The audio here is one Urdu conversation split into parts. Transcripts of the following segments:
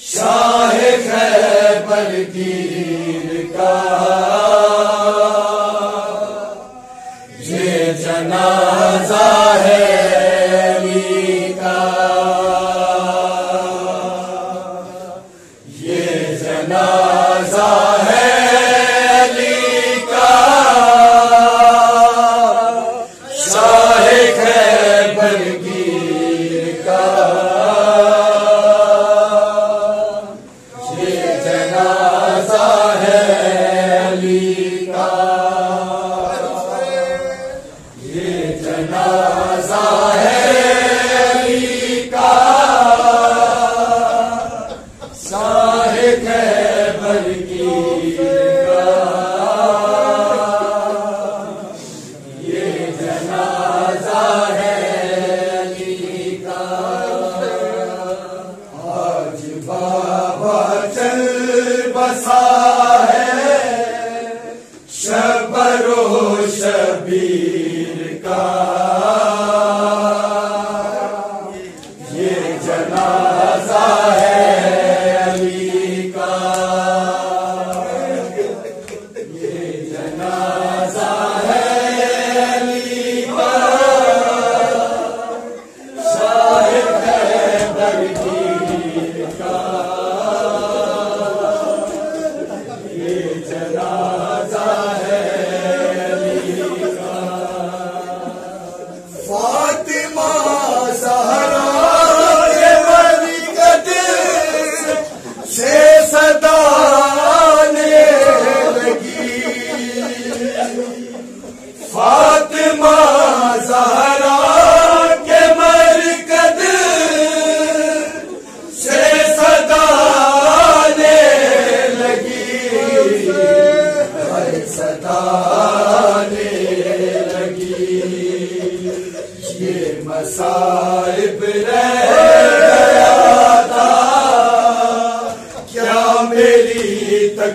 شاہ خیبر کی Yeah,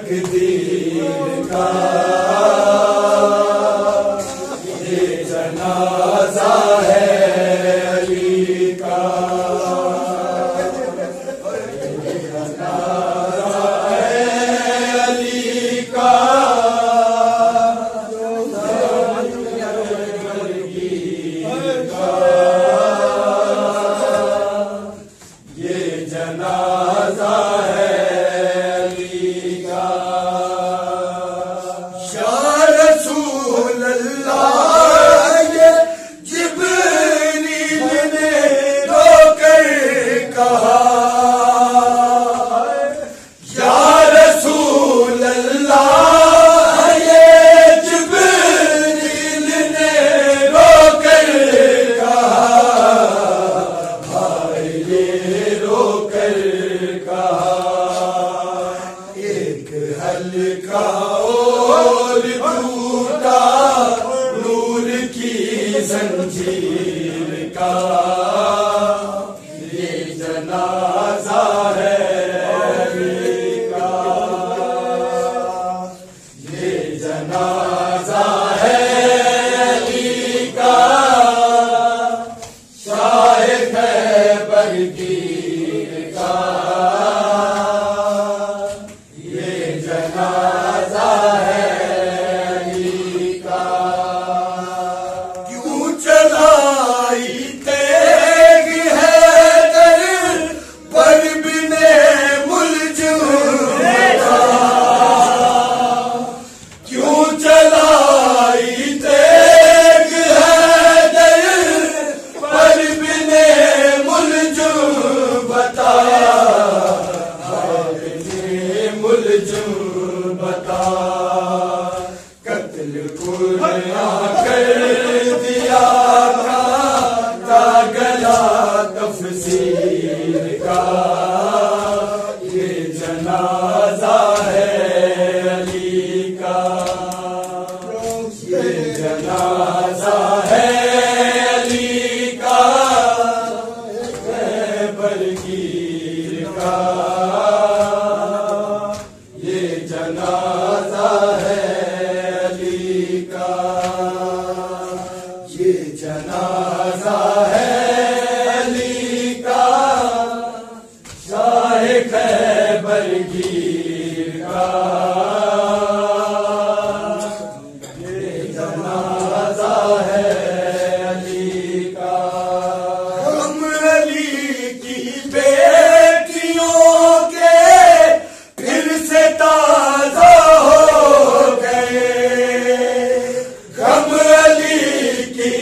ڪڏي ڪا یہ ایک زنجیر کا۔ یہ جنازہ ہے علی کا یہ علی کا یہ علی کا شاہ خیبر گیر کا۔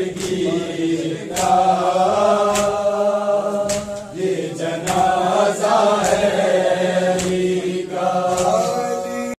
شاہ خیبر کی کا